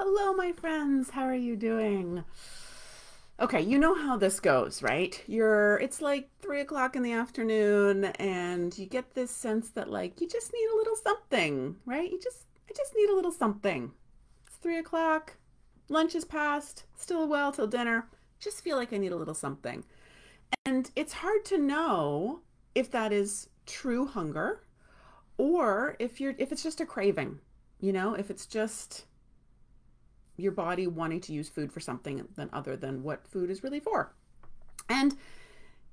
Hello, my friends. How are you doing? Okay, you know how this goes, right? You're, it's like three o'clock in the afternoon, and you get this sense that, like, you just need a little something, right? You just, I just need a little something. It's three o'clock, lunch is past, still while till dinner. Just feel like I need a little something. And it's hard to know if that is true hunger or if you're if it's just a craving you know if it's just your body wanting to use food for something than other than what food is really for and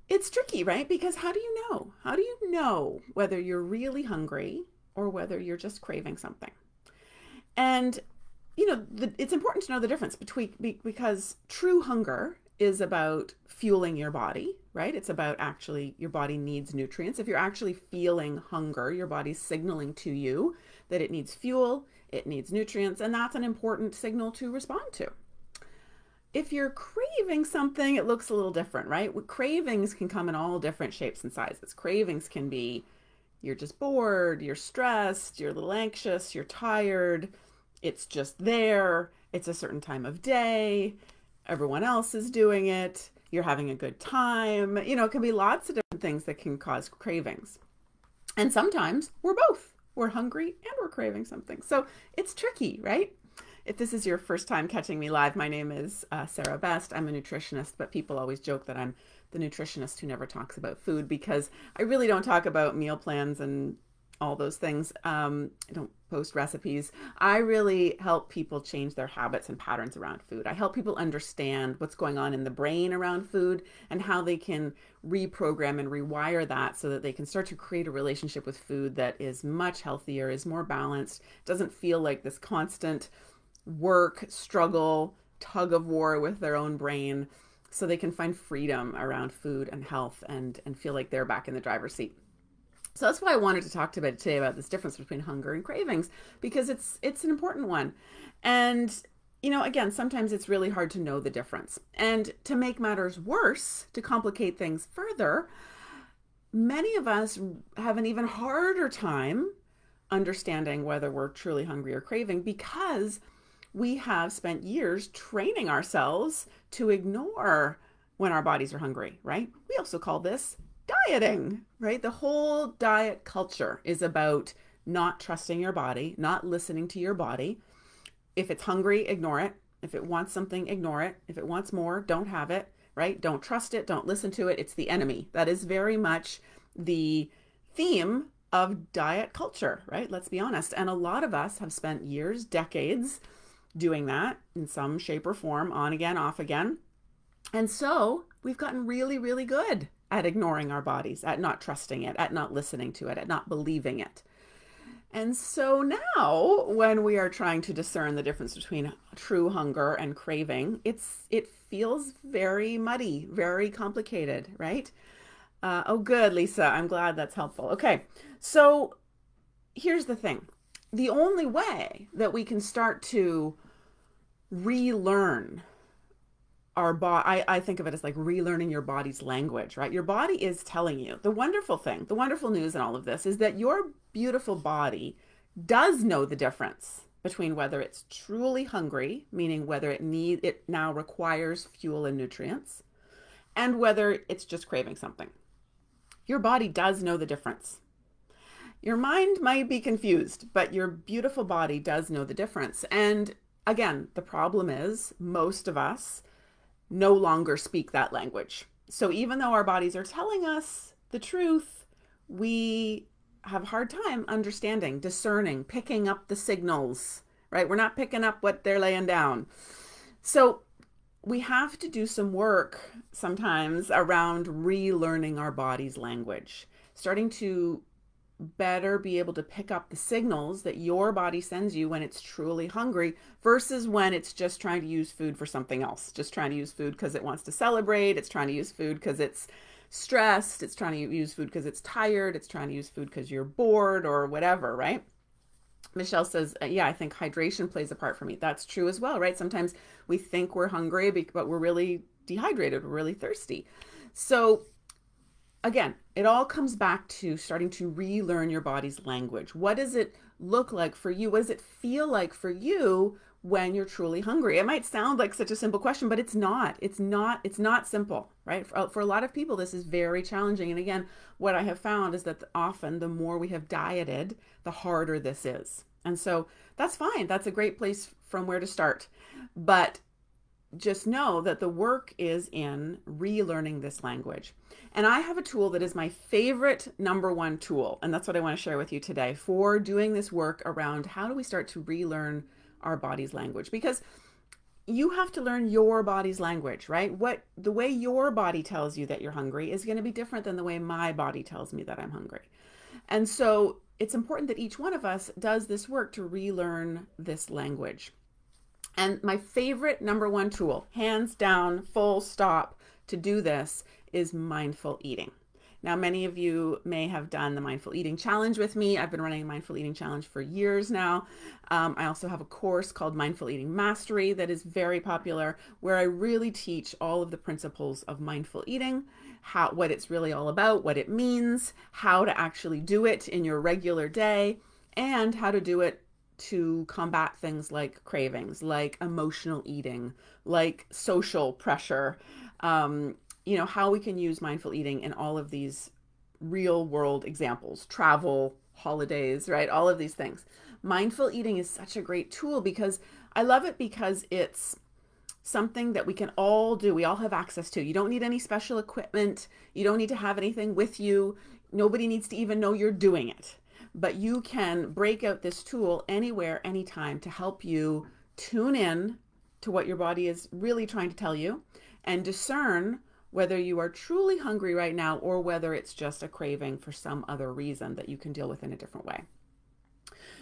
it's tricky right because how do you know how do you know whether you're really hungry or whether you're just craving something and you know the, it's important to know the difference between because true hunger is about fueling your body, right? It's about actually your body needs nutrients. If you're actually feeling hunger, your body's signaling to you that it needs fuel, it needs nutrients, and that's an important signal to respond to. If you're craving something, it looks a little different, right? Cravings can come in all different shapes and sizes. Cravings can be you're just bored, you're stressed, you're a little anxious, you're tired, it's just there, it's a certain time of day, everyone else is doing it, you're having a good time. You know, it can be lots of different things that can cause cravings. And sometimes we're both. We're hungry and we're craving something. So it's tricky, right? If this is your first time catching me live, my name is uh, Sara Best. I'm a nutritionist, but people always joke that I'm the nutritionist who never talks about food because I really don't talk about meal plans and all those things. Um, I don't post recipes. I really help people change their habits and patterns around food. I help people understand what's going on in the brain around food and how they can reprogram and rewire that so that they can start to create a relationship with food that is much healthier, is more balanced, doesn't feel like this constant work, struggle, tug of war with their own brain so they can find freedom around food and health and and feel like they're back in the driver's seat. So that's why I wanted to talk to about today about this difference between hunger and cravings because it's it's an important one. And you know, again, sometimes it's really hard to know the difference. And to make matters worse, to complicate things further, many of us have an even harder time understanding whether we're truly hungry or craving because we have spent years training ourselves to ignore when our bodies are hungry, right? We also call this dieting, right? The whole diet culture is about not trusting your body, not listening to your body. If it's hungry, ignore it. If it wants something, ignore it. If it wants more, don't have it, right? Don't trust it, don't listen to it. It's the enemy. That is very much the theme of diet culture, right? Let's be honest. And a lot of us have spent years, decades doing that in some shape or form, on again, off again. And so we've gotten really, really good at ignoring our bodies, at not trusting it, at not listening to it, at not believing it. And so now when we are trying to discern the difference between true hunger and craving, it's it feels very muddy, very complicated, right? Uh, oh, good, Lisa. I'm glad that's helpful. Okay, so here's the thing. The only way that we can start to relearn our body I, I think of it as like relearning your body's language right? Your body is telling you. The wonderful thing the wonderful news in all of this is that your beautiful body does know the difference between whether it's truly hungry meaning whether it need it now requires fuel and nutrients and whether it's just craving something. Your body does know the difference. Your mind might be confused but your beautiful body does know the difference. And again the problem is most of us no longer speak that language. So even though our bodies are telling us the truth, we have a hard time understanding, discerning, picking up the signals, right? We're not picking up what they're laying down. So we have to do some work sometimes around relearning our body's language, starting to better be able to pick up the signals that your body sends you when it's truly hungry versus when it's just trying to use food for something else. Just trying to use food because it wants to celebrate, it's trying to use food because it's stressed, it's trying to use food because it's tired, it's trying to use food because you're bored or whatever, right? Michelle says, uh, Yeah, I think hydration plays a part for me. That's true as well, right? Sometimes we think we're hungry, but we're really dehydrated, we're really thirsty. So again, it all comes back to starting to relearn your body's language. What does it look like for you? What does it feel like for you when you're truly hungry? It might sound like such a simple question, but it's not. It's not it's not simple, right? For, for a lot of people this is very challenging. And again, what I have found is that often the more we have dieted, the harder this is. And so that's fine. That's a great place from where to start. But just know that the work is in relearning this language. And I have a tool that is my favorite number one tool. And that's what I want to share with you today for doing this work around how do we start to relearn our body's language? Because you have to learn your body's language, right? What the way your body tells you that you're hungry is going to be different than the way my body tells me that I'm hungry. And so it's important that each one of us does this work to relearn this language. And my favorite number one tool, hands down, full stop, to do this is mindful eating. Now, many of you may have done the mindful eating challenge with me. I've been running a mindful eating challenge for years now. Um, I also have a course called Mindful Eating Mastery that is very popular, where I really teach all of the principles of mindful eating, how what it's really all about, what it means, how to actually do it in your regular day, and how to do it to combat things like cravings, like emotional eating, like social pressure, um, you know, how we can use mindful eating in all of these real world examples, travel, holidays, right? All of these things. Mindful eating is such a great tool because I love it because it's something that we can all do. We all have access to. You don't need any special equipment. You don't need to have anything with you. Nobody needs to even know you're doing it but you can break out this tool anywhere, anytime to help you tune in to what your body is really trying to tell you and discern whether you are truly hungry right now or whether it's just a craving for some other reason that you can deal with in a different way.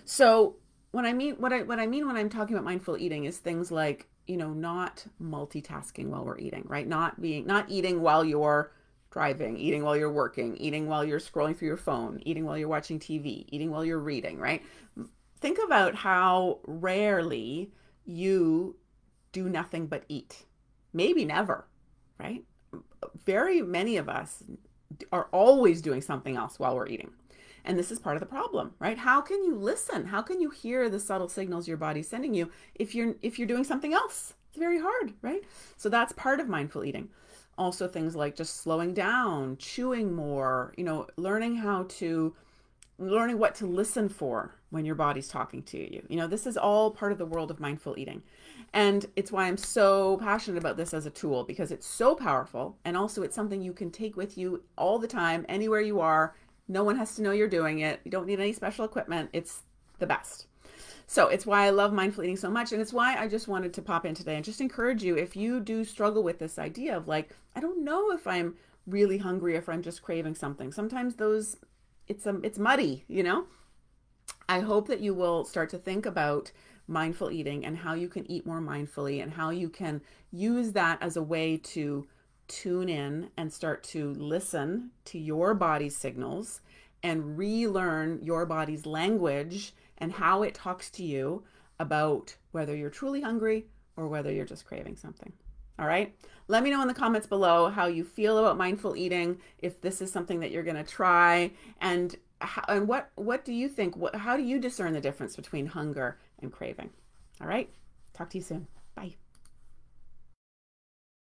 So, what I mean what I what I mean when I'm talking about mindful eating is things like, you know, not multitasking while we're eating, right? Not being not eating while you're driving, eating while you're working, eating while you're scrolling through your phone, eating while you're watching TV, eating while you're reading, right? Think about how rarely you do nothing but eat. Maybe never, right? Very many of us are always doing something else while we're eating. And this is part of the problem, right? How can you listen? How can you hear the subtle signals your body's sending you if you're if you're doing something else? It's very hard, right? So that's part of mindful eating also things like just slowing down, chewing more, you know, learning how to learning what to listen for when your body's talking to you. You know, this is all part of the world of mindful eating. And it's why I'm so passionate about this as a tool because it's so powerful and also it's something you can take with you all the time anywhere you are. No one has to know you're doing it. You don't need any special equipment. It's the best. So it's why I love mindful eating so much. And it's why I just wanted to pop in today and just encourage you if you do struggle with this idea of like, I don't know if I'm really hungry, if I'm just craving something. Sometimes those, it's, um, it's muddy, you know? I hope that you will start to think about mindful eating and how you can eat more mindfully and how you can use that as a way to tune in and start to listen to your body's signals and relearn your body's language and how it talks to you about whether you're truly hungry or whether you're just craving something. All right. Let me know in the comments below how you feel about mindful eating, if this is something that you're going to try, and how, and what what do you think? What, how do you discern the difference between hunger and craving? All right. Talk to you soon. Bye.